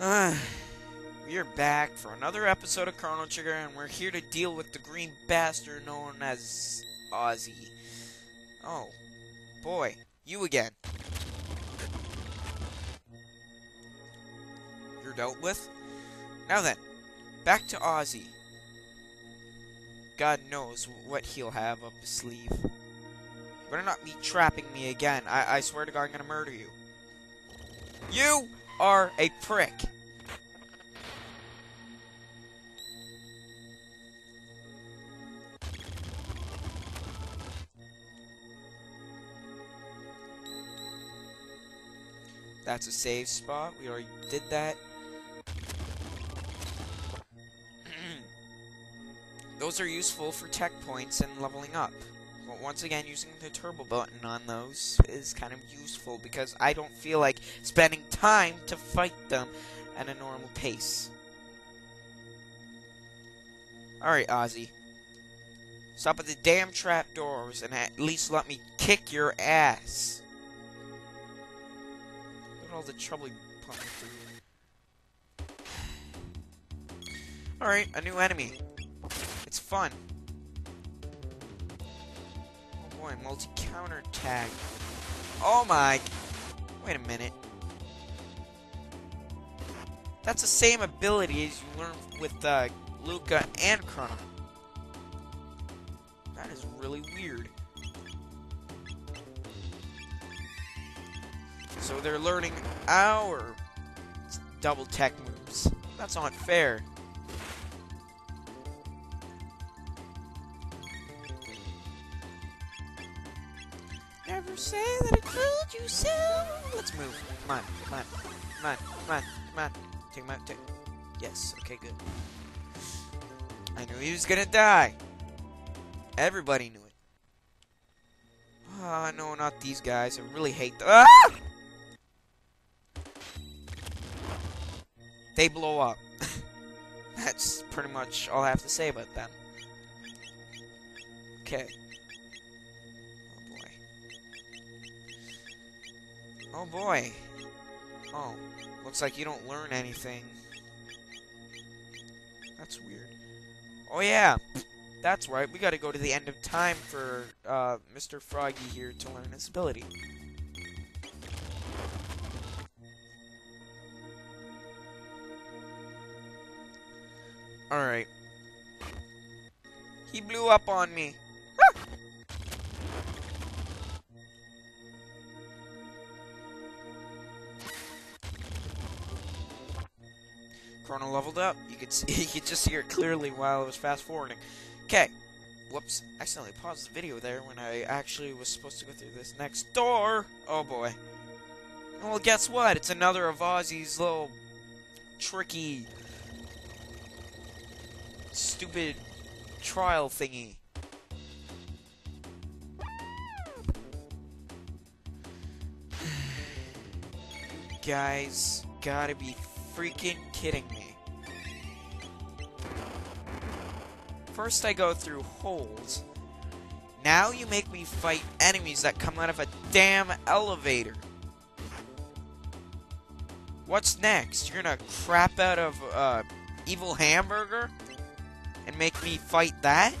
Uh, we're back for another episode of Chrono Trigger, and we're here to deal with the green bastard known as Ozzie. Oh, boy, you again. You're dealt with? Now then, back to Ozzie. God knows what he'll have up his sleeve. You better not be trapping me again. I, I swear to God, I'm gonna murder you. You are a prick. That's a save spot. We already did that. those are useful for tech points and leveling up. Once again, using the turbo button on those is kind of useful because I don't feel like spending time to fight them at a normal pace. Alright, Ozzie. Stop at the damn trapdoors and at least let me kick your ass. Look at all the trouble you put me through. Alright, a new enemy. It's fun. Multi-counter tag. Oh my... Wait a minute. That's the same ability as you learn with uh, Lucca and Chrono. That is really weird. So they're learning our double tech moves. That's not fair. Say that I told you so. Let's move. Come on, come on, come on, come on, come on. Take him. Take. Yes. Okay. Good. I knew he was gonna die. Everybody knew it. Ah, oh, no, not these guys. I really hate them. Ah! They blow up. That's pretty much all I have to say about them. Okay. Oh boy. Oh. Looks like you don't learn anything. That's weird. Oh yeah. That's right. We gotta go to the end of time for uh, Mr. Froggy here to learn his ability. Alright. He blew up on me. Chrono leveled up. You could see, you could just hear it clearly while I was fast forwarding. Okay. Whoops. Accidentally paused the video there when I actually was supposed to go through this next door. Oh boy. Well, guess what? It's another of Ozzie's little tricky stupid trial thingy. Guys, gotta be freaking kidding me. First I go through holes. Now you make me fight enemies that come out of a damn elevator. What's next? You're gonna crap out of uh, evil hamburger? and make me fight that?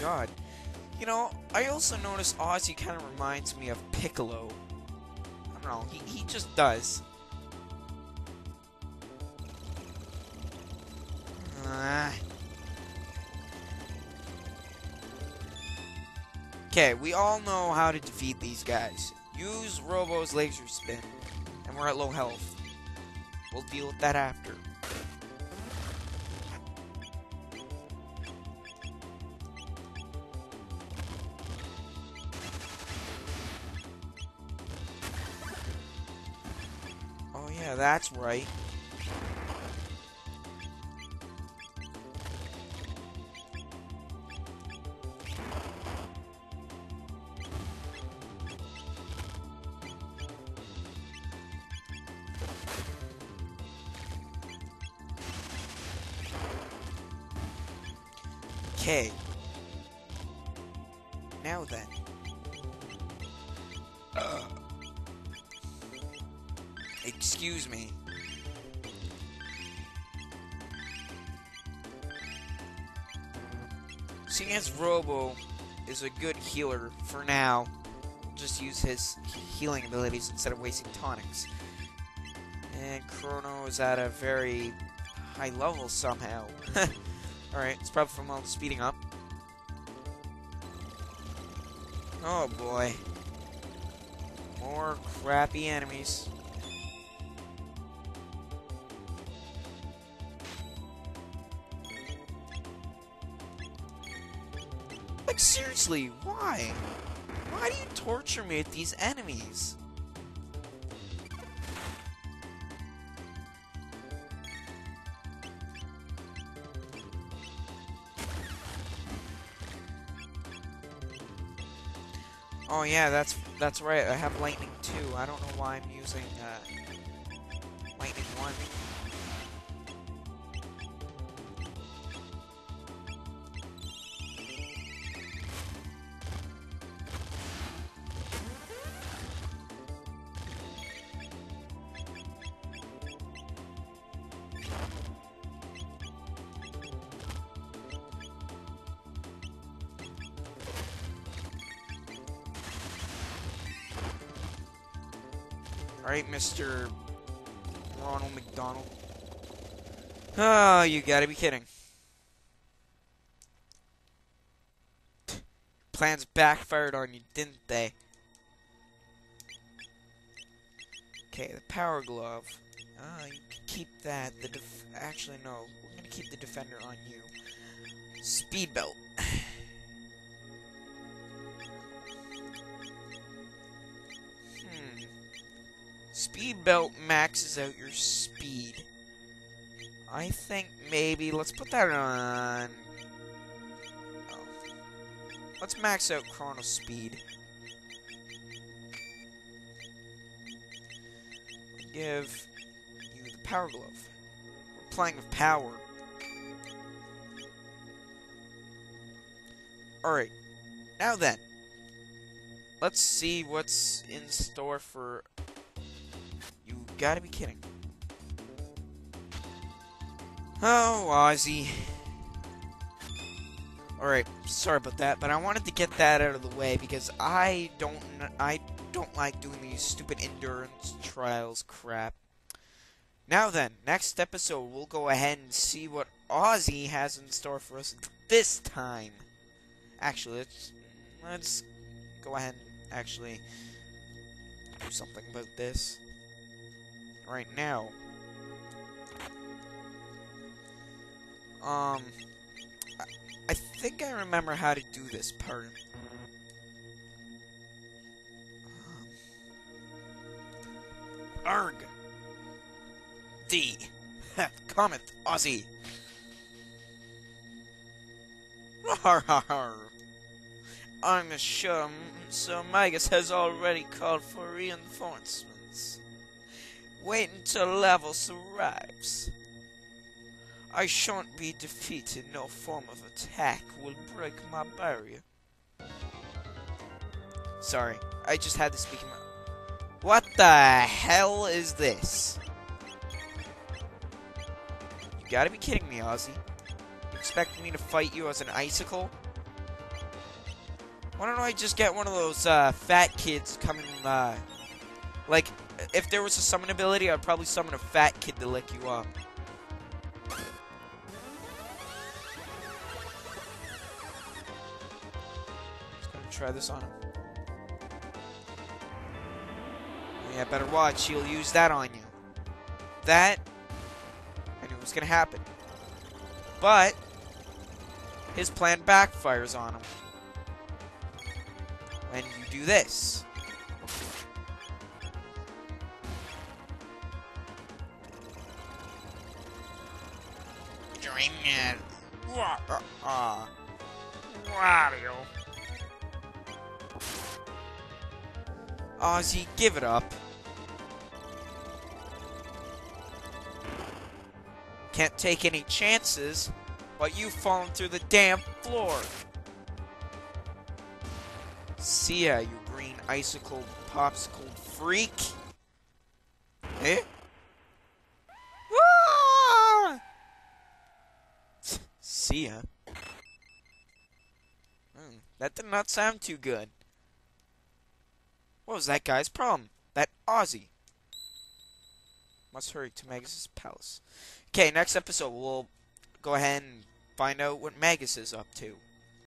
God. You know, I also noticed Ozzie kind of reminds me of Piccolo. I don't know, he, he just does. Okay, we all know how to defeat these guys. Use Robo's laser spin, and we're at low health. We'll deal with that after. Yeah, that's right. Okay. Now then. Excuse me. Seeing as Robo is a good healer for now, just use his healing abilities instead of wasting tonics. And Chrono is at a very high level somehow. Alright, it's probably from all the speeding up. Oh boy. More crappy enemies. Like, seriously, why? Why do you torture me with these enemies? Oh yeah, that's that's right. I have lightning too. I don't know why I'm using uh, Alright, Mr. Ronald McDonald. Oh, you gotta be kidding. Plans backfired on you, didn't they? Okay, the power glove. Ah, you can keep that. The actually no, we're gonna keep the defender on you. Speed belt. Speed belt maxes out your speed. I think maybe let's put that on. Oh. Let's max out Chrono speed. Give you the power glove. We're playing with power. Alright. Now then. Let's see what's in store for gotta be kidding. Oh, Ozzie. Alright, sorry about that, but I wanted to get that out of the way because I don't I don't like doing these stupid endurance trials crap. Now then, next episode we'll go ahead and see what Ozzie has in store for us this time. Actually, let's let's go ahead and actually do something about this right now. Um, I, think I remember how to do this part. Um, Arg! D. Cometh, har! I'm sure Sir Magus has already called for reinforcements. Wait until Lavos arrives. I shan't be defeated. No form of attack will break my barrier. Sorry, I just had to speak in my... What the hell is this? You gotta be kidding me, Ozzie. You expect me to fight you as an icicle? Why don't I just get one of those uh, fat kids coming, uh, like, if there was a summon ability, I'd probably summon a fat kid to lick you up. Just gonna try this on him. Yeah, better watch. He'll use that on you. That, I knew was gonna happen. But, his plan backfires on him. When you do this. It. Uh, uh. Wario. Ozzie, give it up. Can't take any chances, but you've fallen through the damn floor. See ya, you green icicle popsicle freak. Eh? Ah! Hmm, that did not sound too good. What was that guy's problem? That Ozzie. Must hurry to Magus' palace. Okay, next episode we'll go ahead and find out what Magus is up to.